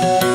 m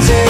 seasons